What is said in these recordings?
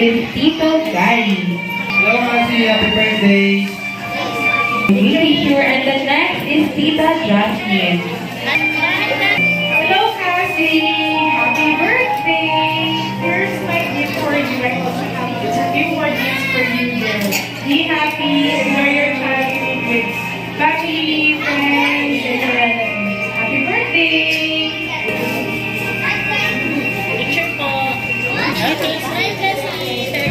is Tito Gary. Hello, Masi. Happy birthday. Sure. And the next is Tita Jasmine. Hello, Cassey! Happy birthday! Here's my gift for you. I also have a few more gifts for you here. Be happy, enjoy your childhood with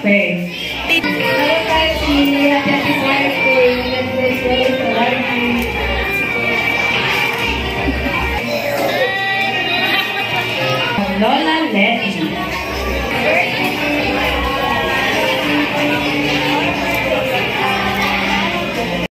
Okay. Hello guys, happy happy wife day. Let's go to Lola Letty.